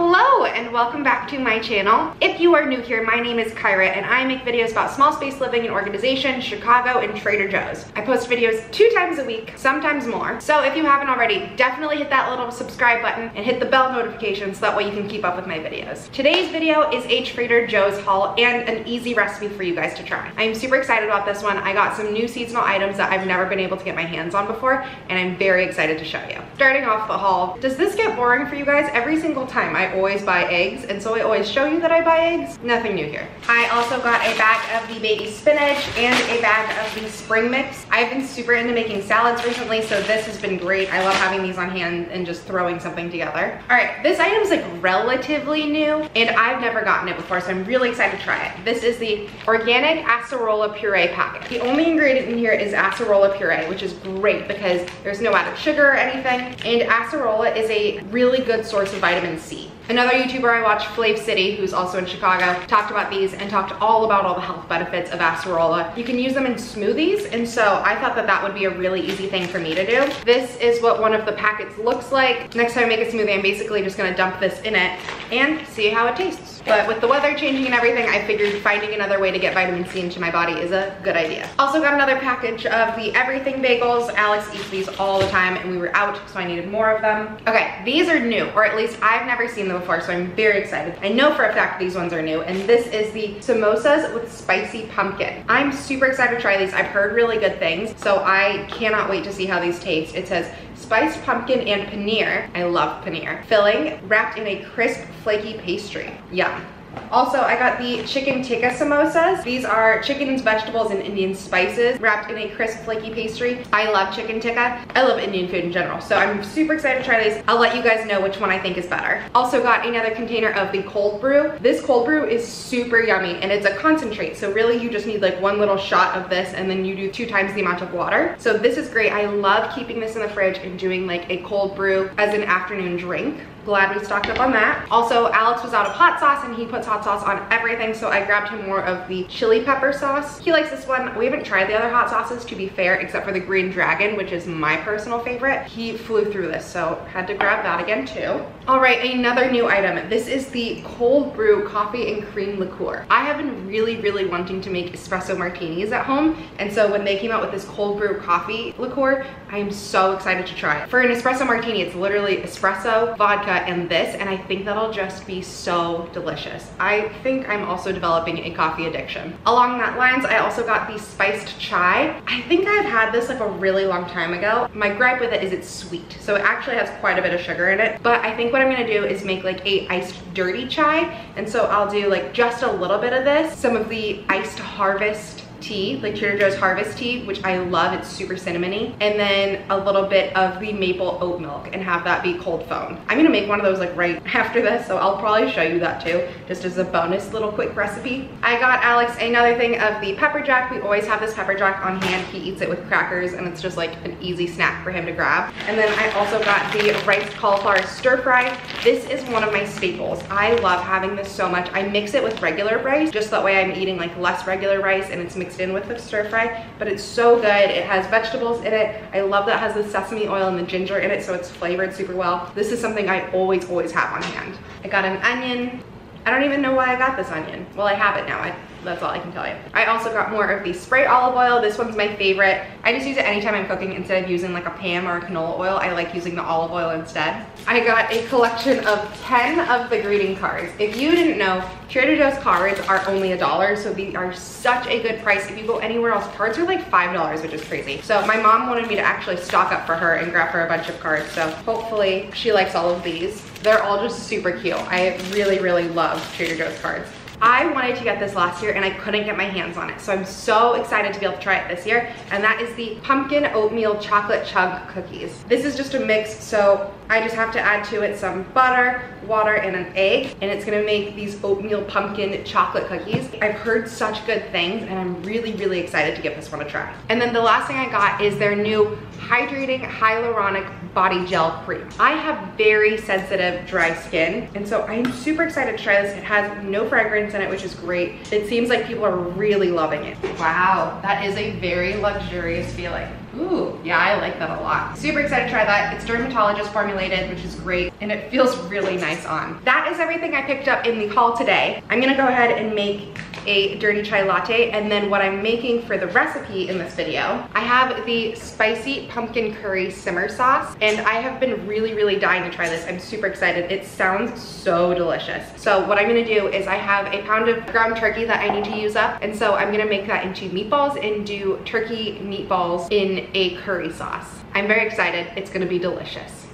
Hello and welcome back to my channel. If you are new here, my name is Caira and I make videos about small space living and organization, Chicago, and Trader Joe's. I post videos two times a week, sometimes more. So if you haven't already, definitely hit that little subscribe button and hit the bell notification so that way you can keep up with my videos. Today's video is a Trader Joe's haul and an easy recipe for you guys to try. I'm super excited about this one. I got some new seasonal items that I've never been able to get my hands on before and I'm very excited to show you. Starting off the haul, does this get boring for you guys? Every single time I always buy eggs and so I always show you that I buy eggs. Nothing new here. I also got a bag of the baby spinach and a bag of the spring mix. I've been super into making salads recently so this has been great. I love having these on hand and just throwing something together. All right, this item is like relatively new and I've never gotten it before so I'm really excited to try it. This is the organic acerola puree packet. The only ingredient in here is acerola puree which is great because there's no added sugar or anything and acerola is a really good source of vitamin C. Another YouTuber I watch, FlavCity, who's also in Chicago, talked about these and talked all about all the health benefits of acerola. You can use them in smoothies, and so I thought that that would be a really easy thing for me to do. This is what one of the packets looks like. Next time I make a smoothie, I'm basically just gonna dump this in it and see how it tastes. But with the weather changing and everything, I figured finding another way to get vitamin C into my body is a good idea. Also got another package of the Everything Bagels. Alex eats these all the time and we were out, so I needed more of them. Okay, these are new, or at least I've never seen them before, so I'm very excited. I know for a fact these ones are new, and this is the samosas with spicy pumpkin. I'm super excited to try these. I've heard really good things, so I cannot wait to see how these taste. It says spiced pumpkin and paneer. I love paneer. Filling wrapped in a crisp, flaky pastry. Yum. Also, I got the chicken tikka samosas. These are chickens, vegetables, and Indian spices wrapped in a crisp, flaky pastry. I love chicken tikka. I love Indian food in general, so I'm super excited to try these. I'll let you guys know which one I think is better. Also got another container of the cold brew. This cold brew is super yummy, and it's a concentrate, so really you just need like one little shot of this, and then you do two times the amount of water. So this is great. I love keeping this in the fridge and doing like a cold brew as an afternoon drink glad we stocked up on that. Also, Alex was out of hot sauce and he puts hot sauce on everything, so I grabbed him more of the chili pepper sauce. He likes this one. We haven't tried the other hot sauces, to be fair, except for the Green Dragon, which is my personal favorite. He flew through this, so had to grab that again too. All right, another new item. This is the cold brew coffee and cream liqueur. I have been really, really wanting to make espresso martinis at home, and so when they came out with this cold brew coffee liqueur, I am so excited to try it. For an espresso martini, it's literally espresso, vodka, and this, and I think that'll just be so delicious. I think I'm also developing a coffee addiction. Along that lines, I also got the spiced chai. I think I've had this like a really long time ago. My gripe with it is it's sweet, so it actually has quite a bit of sugar in it, but I think what I'm gonna do is make like a iced dirty chai, and so I'll do like just a little bit of this, some of the iced harvest tea, like Trader Joe's Harvest Tea, which I love. It's super cinnamony. And then a little bit of the maple oat milk and have that be cold foam. I'm gonna make one of those like right after this, so I'll probably show you that too, just as a bonus little quick recipe. I got Alex another thing of the pepper jack. We always have this pepper jack on hand. He eats it with crackers and it's just like an easy snack for him to grab. And then I also got the rice cauliflower stir fry. This is one of my staples. I love having this so much. I mix it with regular rice, just that way I'm eating like less regular rice and it's mixed mixed in with the stir fry, but it's so good. It has vegetables in it. I love that it has the sesame oil and the ginger in it, so it's flavored super well. This is something I always, always have on hand. I got an onion. I don't even know why I got this onion. Well, I have it now. I that's all I can tell you. I also got more of the spray olive oil. This one's my favorite. I just use it anytime I'm cooking instead of using like a Pam or a canola oil. I like using the olive oil instead. I got a collection of 10 of the greeting cards. If you didn't know, Trader Joe's cards are only a dollar, so these are such a good price. If you go anywhere else, cards are like $5, which is crazy. So my mom wanted me to actually stock up for her and grab her a bunch of cards, so hopefully she likes all of these. They're all just super cute. I really, really love Trader Joe's cards. I wanted to get this last year and I couldn't get my hands on it. So I'm so excited to be able to try it this year. And that is the pumpkin oatmeal chocolate chunk cookies. This is just a mix. So I just have to add to it some butter, water, and an egg. And it's gonna make these oatmeal pumpkin chocolate cookies. I've heard such good things and I'm really, really excited to give this one a try. And then the last thing I got is their new hydrating hyaluronic body gel cream. I have very sensitive dry skin and so I'm super excited to try this. It has no fragrance in it which is great. It seems like people are really loving it. Wow, that is a very luxurious feeling. Ooh, yeah, I like that a lot. Super excited to try that. It's dermatologist formulated, which is great, and it feels really nice on. That is everything I picked up in the haul today. I'm gonna go ahead and make a dirty chai latte and then what I'm making for the recipe in this video, I have the spicy pumpkin curry simmer sauce and I have been really, really dying to try this. I'm super excited. It sounds so delicious. So what I'm gonna do is I have a pound of ground turkey that I need to use up and so I'm gonna make that into meatballs and do turkey meatballs in a curry sauce. I'm very excited. It's gonna be delicious.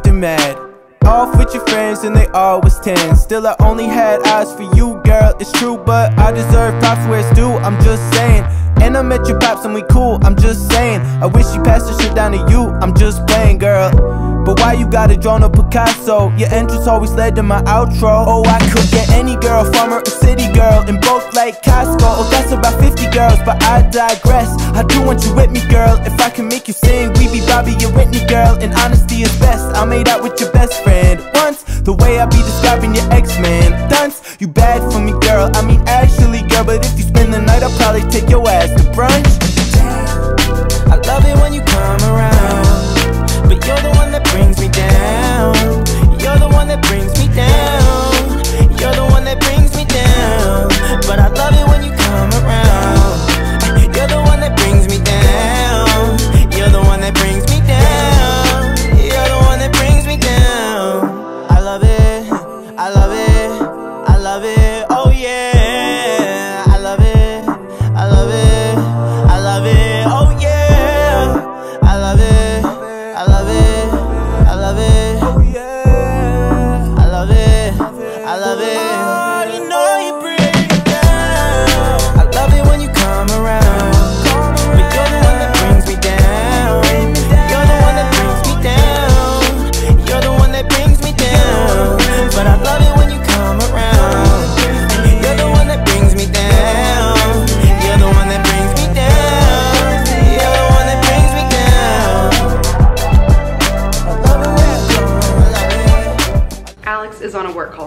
Often mad. Off with your friends and they always tend Still I only had eyes for you girl, it's true But I deserve props where it's due, I'm just saying And I met your pops and we cool, I'm just saying. I wish you passed the shit down to you, I'm just playing girl. But why you gotta draw no Picasso? Your entrance always led to my outro. Oh, I could get any girl, farmer or city girl In both like Costco, oh that's about 50 girls But I digress, I do want you with me girl. If I can make you sing, we be Bobby and Whitney girl. And honesty is best, I made out with your best friend. Once, the way I be describing your ex-man Dunce, you bad for me girl, I mean girl But if you spend the night, I'll probably take your ass to brunch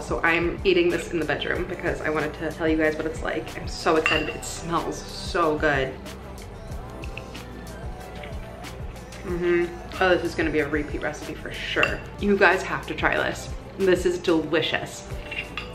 so I'm eating this in the bedroom because I wanted to tell you guys what it's like. I'm so excited. It smells so good. Mm-hmm. Oh, this is gonna be a repeat recipe for sure. You guys have to try this. This is delicious.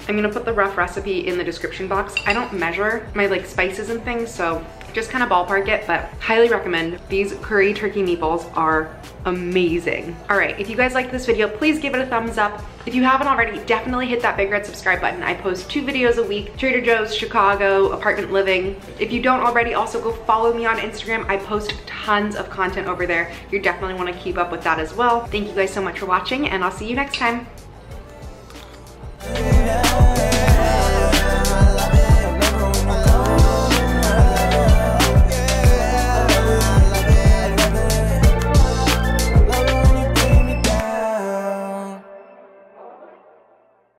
I'm gonna put the rough recipe in the description box. I don't measure my like spices and things, so just kind of ballpark it, but highly recommend. These curry turkey meatballs are amazing. All right, if you guys liked this video, please give it a thumbs up. If you haven't already, definitely hit that big red subscribe button. I post two videos a week, Trader Joe's, Chicago, apartment living. If you don't already, also go follow me on Instagram. I post tons of content over there. You definitely wanna keep up with that as well. Thank you guys so much for watching and I'll see you next time.